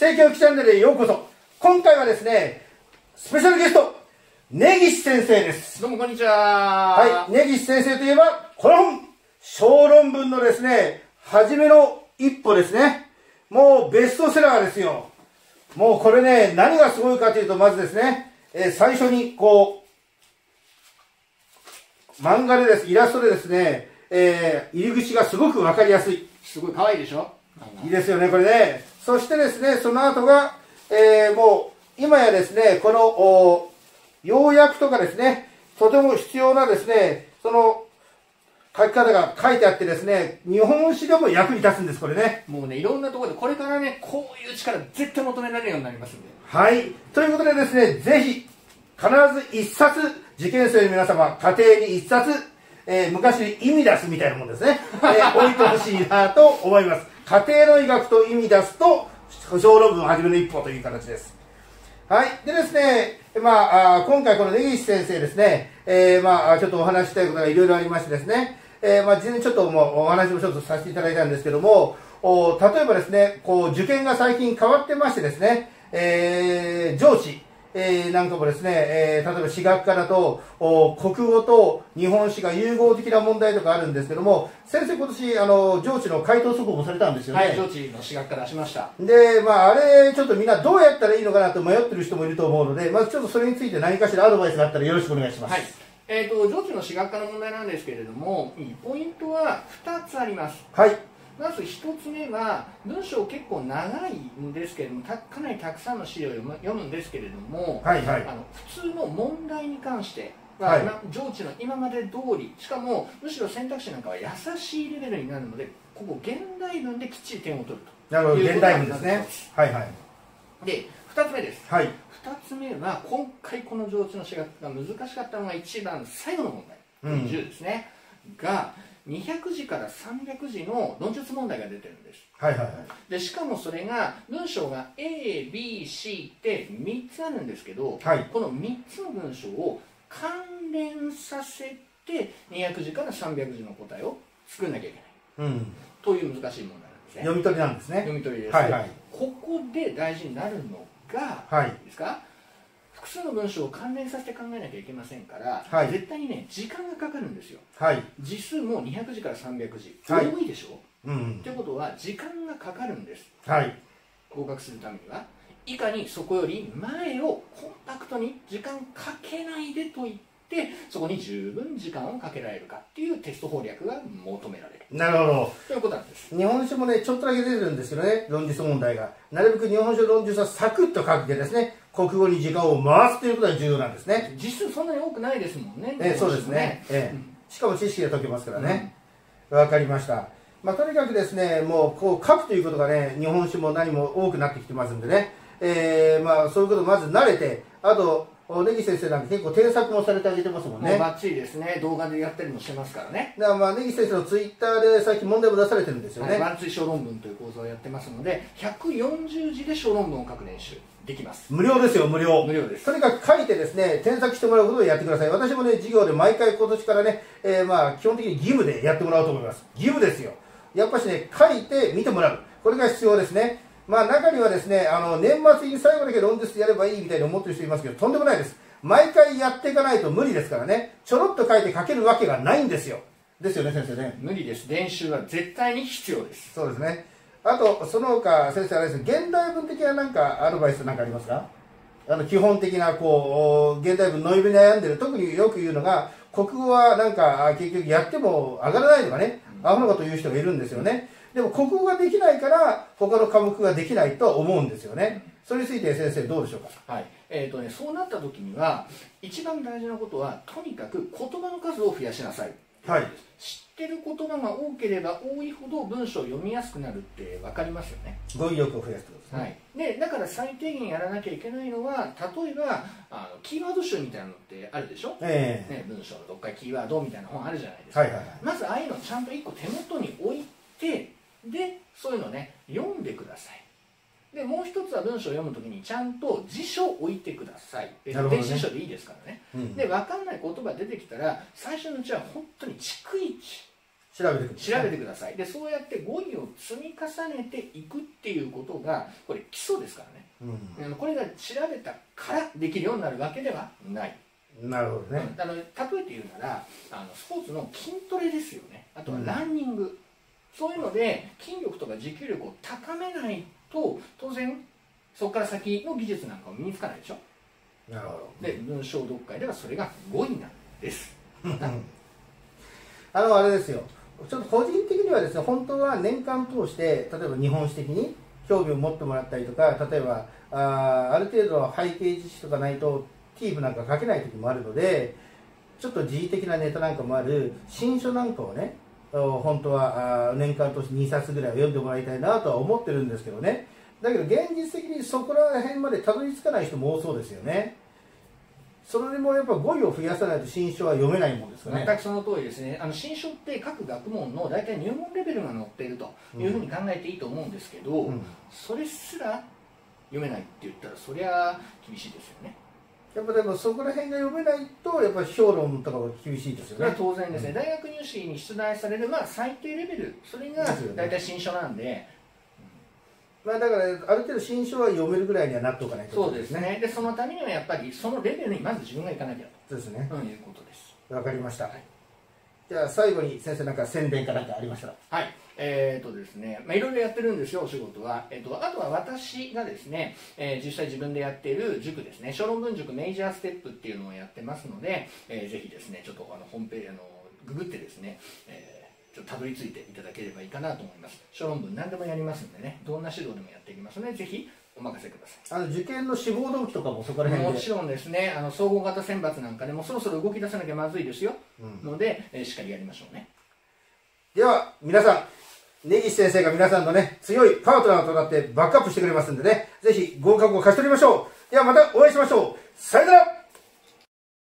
性教育チャンネルへようこそ。今回はですね、スペシャルゲスト、根岸先生です。どうもこんにちは。はい、根岸先生といえば、この本、小論文のですね、初めの一歩ですね。もうベストセラーですよ。もうこれね、何がすごいかというと、まずですね、えー最初にこう、漫画でです、イラストでですね、えー入り口がすごくわかりやすい。すごい可愛いでしょ？いいですよね、これね。そしてですね、その後が、えーもう、今やですね、この、お要約とかですね、とても必要なですね、その、書き方が書いてあってですね、日本史でも役に立つんです、これね。もうね、いろんなところでこれからね、こういう力絶対求められるようになりますんで。はい。ということでですね、ぜひ、必ず一冊、受験生の皆様、家庭に一冊、えー昔に意味出すみたいなもんですね、えー置いてほしいなと思います。家庭の医学と意味出すと、小論文初めの一歩という形です。はい。でですね、まあ、今回この根岸先生ですね、えーまあ、ちょっとお話したいことがいろいろありましてですね、えーまあ、事前にちょっともうお話もちょっとさせていただいたんですけども、お例えばですね、こう、受験が最近変わってましてですね、えー上智、えーなんかもですね、えー例えば私学科だと、お国語と日本史が融合的な問題とかあるんですけども、先生今年、あの、上智の回答速報もされたんですよね。はい、上智の私学から出しました。で、まあ、あれ、ちょっとみんなどうやったらいいのかなと迷ってる人もいると思うので、まずちょっとそれについて何かしらアドバイスがあったらよろしくお願いします。はい。えー、と上智の私学科の問題なんですけれども、ポイントは2つあります。はい。まず1つ目は、文章結構長いんですけれども、たかなりたくさんの資料を読むんですけれども、はいはいあの普通の問題に関しては、はい今上智の今まで通り、しかもむしろ選択肢なんかは優しいレベルになるので、ここ、現代文できっちり点を取ると。なるほど、いうことが現代文ですね。はいはい。で、2つ目です。はい。2つ目は今回この上智の私学が難しかったのが一番最後の問題、うん10ですねが200字から300字の論述問題が出てるんです。はいはいはい。でしかもそれが文章が ABC って3つあるんですけど、はい。この3つの文章を関連させて200字から300字の答えを作んなきゃいけない。うん。という難しい問題なんですね。読み取りなんですね。読み取りです、はいはい。ここで大事になるのが、はいいですか？複数の文章を関連させて考えなきゃいけませんから、はい絶対にね時間がかかるんですよはい。字数も200字から300字、はい多いでしょ？うんっ。てことは時間がかかるんですはい。合格するためにはいかにそこより前をコンパクトに時間かけないでと言ってそこに十分時間をかけられるかっていうテスト攻略が求められるなるほど。ということなんです日本史もね、ちょっとだけ出てるんですけどね、論述問題が。なるべく日本史の論述はサクッと書くでですね、国語に時間を回すということが重要なんですね。実数そんなに多くないですもんねえそうですね。えしかも知識で解けますからね。わ、かりました。まあ、とにかくですね、もう、こう書くということがね、日本史も何も多くなってきてますんでね、えーまあ、そういうことまず慣れて、あと、お根岸先生なんか結構添削もされてあげてますもんね。もうバッチリですね動画でやったりもしてますからねだからまあ、根岸先生のツイッターで最近問題も出されてるんですよね。はいワンツー小論文という講座をやってますので140字で小論文を書く練習できます無料ですよ、無料。無料ですとにかく書いてですね、添削してもらうことをやってください。私もね、授業で毎回今年からね、えーまあ、基本的に義務でやってもらおうと思います。義務ですよ。やっぱしね、書いて見てもらう。これが必要ですね。まあ、中にはですね、あの、年末に最後だけ論述やればいいみたいに思ってる人いますけど、とんでもないです。毎回やっていかないと無理ですからね、ちょろっと書いて書けるわけがないんですよ。ですよね、先生ね。無理です練習は絶対に必要ですそうですね。あと、その他、先生、あれです現代文的ななんかアドバイスなんかありますか？あの、基本的な、こう、現代文、ノイズに悩んでる、特によく言うのが、国語はなんか、結局やっても上がらないとかね、アホなこと言う人がいるんですよね。でも、国語ができないから、他の科目ができないと思うんですよね。それについて先生、どうでしょうか？はい。えーとね、そうなった時には一番大事なことはとにかく言葉の数を増やしなさい。はい。知ってる言葉が多ければ多いほど文章を読みやすくなるって分かりますよね語彙力を増やすってことですね。はい、でだから最低限やらなきゃいけないのは例えばあのキーワード集みたいなのってあるでしょ、ええね、文章のどっかにキーワードみたいな本あるじゃないですか、はいはいはい。まずああいうのちゃんと1個手元に置いてでそういうのね読んでくださいでもう一つは文章を読むときにちゃんと辞書を置いてください。ね。電子辞書でいいですからね。うん。で分かんない言葉出てきたら最初のうちは本当に逐一調べてく調べてください。でそうやって語彙を積み重ねていくっていうことがこれ基礎ですからね、うん。あのこれが調べたからできるようになるわけではない、なるほどね。あの例えて言うならあのスポーツの筋トレですよね。あとはランニング、そういうので筋力とか持久力を高めないと当然そこから先の技術なんかも身につかないでしょ。なるほど。で文章読解ではそれが語彙なんです。あのあれですよ。ちょっと個人的にはですね本当は年間通して例えば日本史的に興味を持ってもらったりとか例えばあーある程度の背景知識とかないとティープなんか書けない時もあるのでちょっと時事的なネタなんかもある新書なんかをね本当は年間通して2冊ぐらいは読んでもらいたいなとは思ってるんですけどね。だけど現実的にそこら辺までたどり着かない人も多そうですよね。それでもやっぱ語彙を増やさないと新書は読めないもんですかね。全くその通りですね。あの新書って各学問の大体入門レベルが載っているというふうに考えていいと思うんですけど、うん。それすら読めないって言ったらそりゃ厳しいですよねやっぱでもそこら辺が読めないとやっぱ評論とかは厳しいですよね。当然ですね、大学入試に出題される、まあ、最低レベル。それが大体新書なんで、まあだからある程度新書は読めるぐらいにはなっておかないとそうですね。でそのためにはやっぱりそのレベルにまず自分がいかなきゃ。そうですね。と、うん、いうことです。わかりました。はいじゃあ最後に先生なんか宣伝かなんかありましたら。はい、えーとですね、まあ、いろいろやってるんですよ、お仕事は。えー、とあとは私がですね、えー実際自分でやっている塾ですね、小論文塾メジャーステップっていうのをやってますので、えーぜひですね、ちょっとあのホームページ、あのググってですね、えーちょっとたどり着いていただければいいかなと思います。小論文何でもやりますんでね、どんな指導でもやっていきますので、ぜひお任せください。あの受験の志望動機とかもそこら辺で。もちろんですね、あの総合型選抜なんかでもそろそろ動き出さなきゃまずいですよ、うんので、えーしっかりやりましょうね。では皆さん、根岸先生が皆さんのね、強いパートナーとなってバックアップしてくれますんでね、ぜひ合格を勝ち取りましょう。ではまたお会いしましょう。さよなら